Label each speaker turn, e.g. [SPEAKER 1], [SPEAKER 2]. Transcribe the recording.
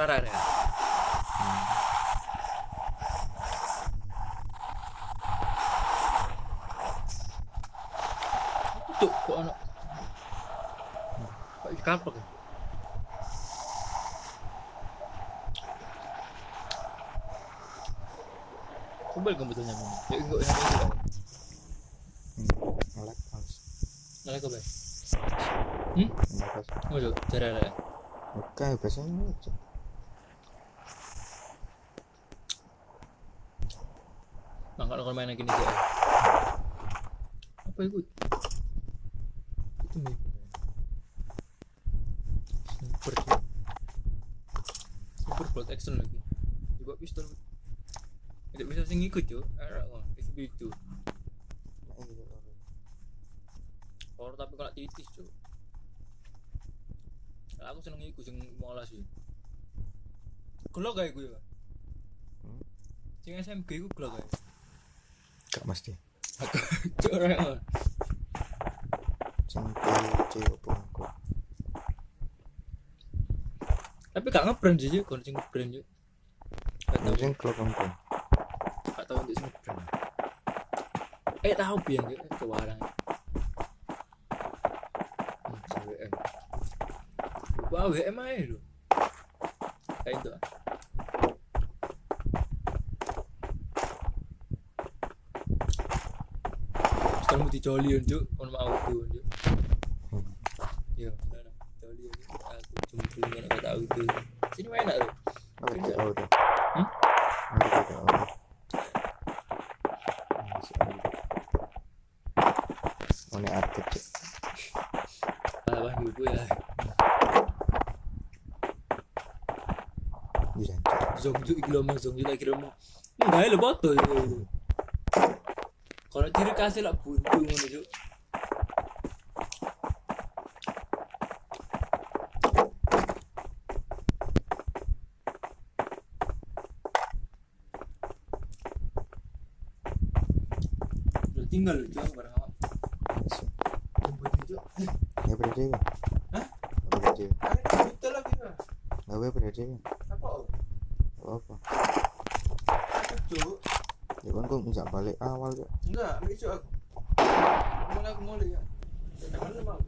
[SPEAKER 1] Ora ora. Cuk, kok ono. Kok ya? Kumpul kamu betulnya mana? Ya enggak yang itu.
[SPEAKER 2] ngelek males
[SPEAKER 1] Nolak kok, Bay? Hmm?
[SPEAKER 2] ngelek
[SPEAKER 1] Oh, cara ada.
[SPEAKER 2] oke biasanya
[SPEAKER 1] Mangkak kalau main gini sih. Apa itu? Itu nih. Super. Super plot action lagi. Coba pistol. Tidak bisa sing ikut, Cuk. Arek wah, itu itu. Horor tapi kena titis, Cuk. Lah, Aku seneng iku sing molas sih. Gelok kayak gue ya.
[SPEAKER 2] Hmm?
[SPEAKER 1] Sing SMG iku gelok kayak.
[SPEAKER 2] Gak mesti
[SPEAKER 1] Aku
[SPEAKER 2] opo kok
[SPEAKER 1] Tapi gak ngebrand sih. Kon sing ngebrand, Cuk. Gak tau,
[SPEAKER 2] sing klub kongkong
[SPEAKER 1] gak tau untuk sing ngebrand. Eh, tahu biyen, Cuk. Ke warang. Hmm, sing WM. kan mesti jolly unjuk kon mau
[SPEAKER 2] ku
[SPEAKER 1] unjuk yo jolly unjuk aku cuma pengen aku tahu itu sini enak tuh
[SPEAKER 2] aku
[SPEAKER 1] tidak
[SPEAKER 2] tahu
[SPEAKER 1] tuh
[SPEAKER 2] aku tidak tahu Ini artik cek
[SPEAKER 1] Salah ibu ya Zongju ikilomah zongju lagi romo Enggak ya lo botol Kalau diri kasih lah buntu ngono cuk. tinggal
[SPEAKER 2] itu
[SPEAKER 1] barang apa?
[SPEAKER 2] Ya berarti.
[SPEAKER 1] Hah?
[SPEAKER 2] Berarti.
[SPEAKER 1] Ada itu lah
[SPEAKER 2] kita.
[SPEAKER 1] Nah, berarti.
[SPEAKER 2] Ya kok bisa balik awal Cik.
[SPEAKER 1] Enggak, besok aku. Mana aku mulai ya. Jangan lemah.